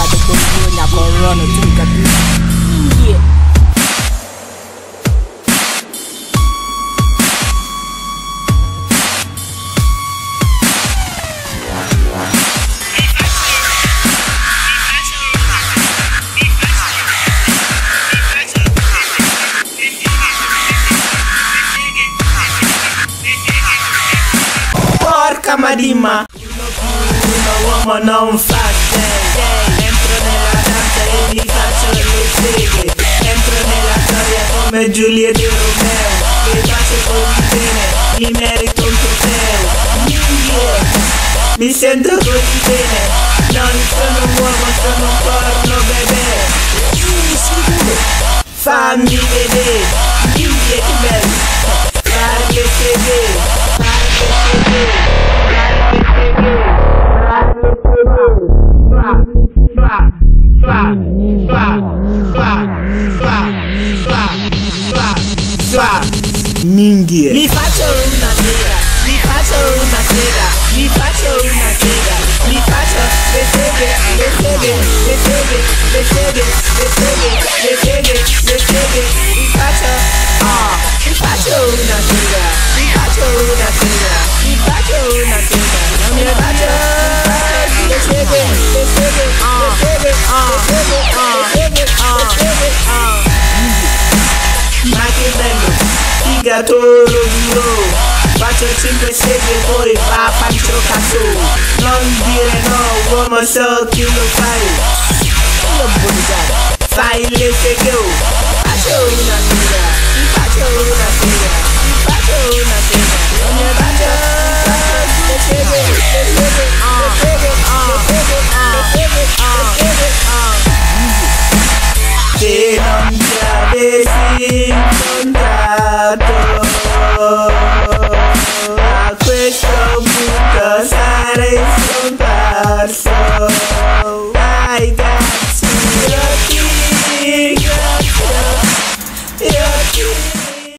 mikono juu kabisa yeah. Porca Madima Una uomo non fa stay e Romeo Le faccio così bene, mi merito un trofeo Yeah. Mi sento così bene Non sono un uomo, sono un porno bebè Fammi vedere, le seghe, le seghe, le seghe, le seghe, mi faccio, ah, mi faccio una sega, mi faccio una sega, mi faccio una sega, mi faccio le seghe, le seghe, le seghe, le seghe, le seghe, le seghe, ah. Ma bello, figatoro duro Faccio 5 seghe poi va pancio cazzo Non dire no, uomo so chi lo fai Fai le seghe oh. Faccio una sega, mi faccio una sega Mi faccio una sega Non mi faccio le seghe, le seghe, le seghe, le seghe, le seghe, le seghe, ah. Se incontrato